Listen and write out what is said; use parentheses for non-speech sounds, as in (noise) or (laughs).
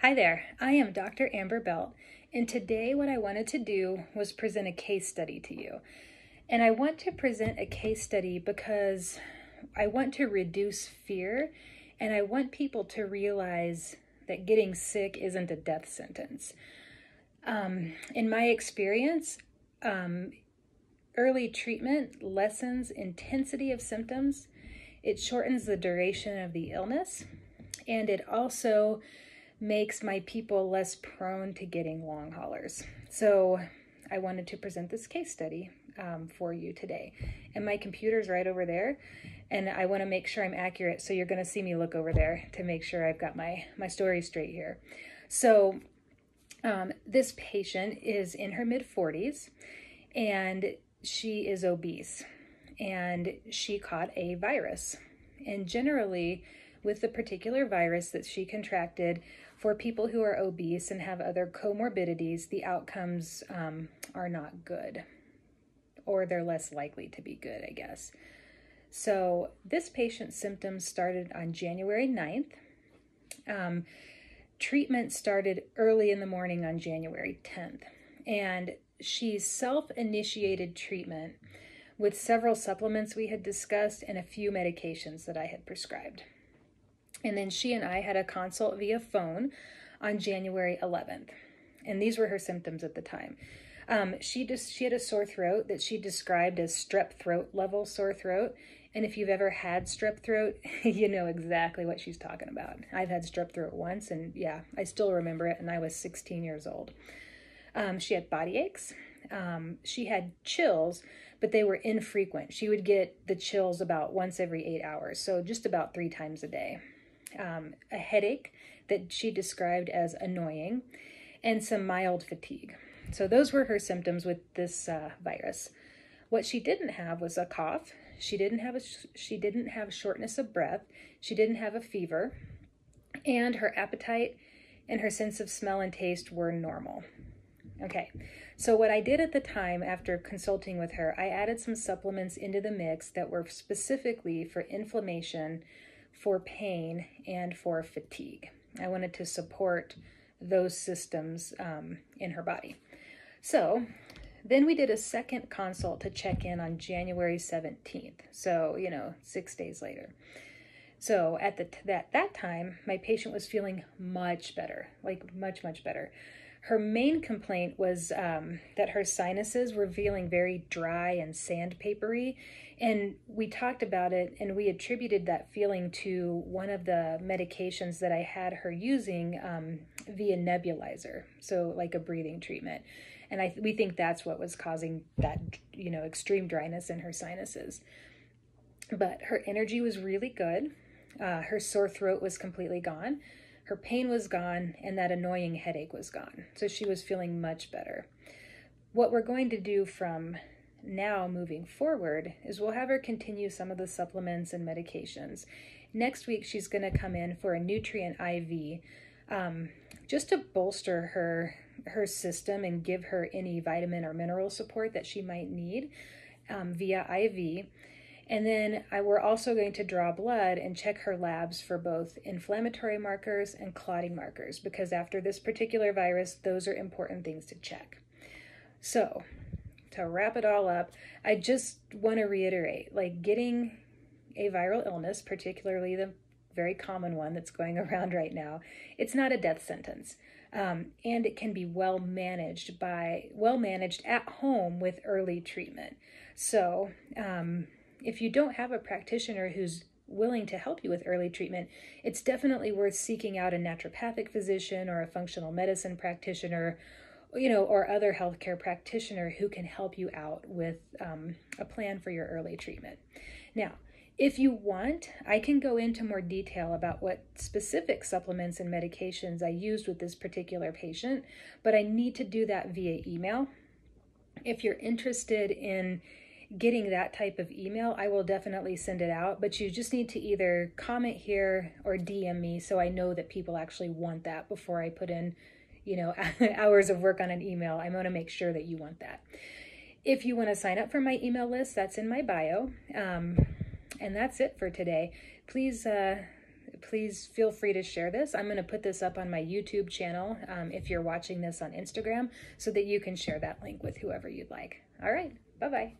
Hi there, I am Dr. Amber Belt, and today what I wanted to do was present a case study to you. And I want to present a case study because I want to reduce fear and I want people to realize that getting sick isn't a death sentence. Um, in my experience, um, early treatment lessens intensity of symptoms, it shortens the duration of the illness, and it also makes my people less prone to getting long haulers. So I wanted to present this case study um, for you today. And my computer's right over there, and I want to make sure I'm accurate. So you're going to see me look over there to make sure I've got my, my story straight here. So um, this patient is in her mid 40s, and she is obese, and she caught a virus. And generally, with the particular virus that she contracted, for people who are obese and have other comorbidities, the outcomes um, are not good, or they're less likely to be good, I guess. So, this patient's symptoms started on January 9th. Um, treatment started early in the morning on January 10th, and she self initiated treatment with several supplements we had discussed and a few medications that I had prescribed. And then she and I had a consult via phone on January 11th. And these were her symptoms at the time. Um, she just she had a sore throat that she described as strep throat level sore throat. And if you've ever had strep throat, (laughs) you know exactly what she's talking about. I've had strep throat once, and yeah, I still remember it, and I was 16 years old. Um, she had body aches. Um, she had chills, but they were infrequent. She would get the chills about once every eight hours, so just about three times a day um, a headache that she described as annoying, and some mild fatigue. So, those were her symptoms with this uh, virus. What she didn't have was a cough. She didn't have a she didn't have shortness of breath. She didn't have a fever, and her appetite and her sense of smell and taste were normal. Okay, so what I did at the time after consulting with her, I added some supplements into the mix that were specifically for inflammation for pain and for fatigue. I wanted to support those systems um, in her body. So then we did a second consult to check in on January 17th. So, you know, six days later. So at the that that time, my patient was feeling much better, like much much better. Her main complaint was um, that her sinuses were feeling very dry and sandpapery, and we talked about it and we attributed that feeling to one of the medications that I had her using um, via nebulizer, so like a breathing treatment. And I we think that's what was causing that you know extreme dryness in her sinuses. But her energy was really good. Uh, her sore throat was completely gone. Her pain was gone, and that annoying headache was gone. So she was feeling much better. What we're going to do from now moving forward is we'll have her continue some of the supplements and medications. Next week, she's going to come in for a nutrient IV um, just to bolster her her system and give her any vitamin or mineral support that she might need um, via IV. And then I, we're also going to draw blood and check her labs for both inflammatory markers and clotting markers because after this particular virus, those are important things to check. So, to wrap it all up, I just want to reiterate like getting a viral illness, particularly the very common one that's going (laughs) around right now, it's not a death sentence. Um, and it can be well managed by well managed at home with early treatment. So, um, if you don't have a practitioner who's willing to help you with early treatment, it's definitely worth seeking out a naturopathic physician or a functional medicine practitioner you know, or other healthcare practitioner who can help you out with um, a plan for your early treatment. Now, if you want, I can go into more detail about what specific supplements and medications I used with this particular patient, but I need to do that via email. If you're interested in getting that type of email, I will definitely send it out, but you just need to either comment here or DM me so I know that people actually want that before I put in you know, (laughs) hours of work on an email. I want to make sure that you want that. If you want to sign up for my email list, that's in my bio. Um, and that's it for today. Please uh, please feel free to share this. I'm going to put this up on my YouTube channel um, if you're watching this on Instagram so that you can share that link with whoever you'd like. All right, bye bye.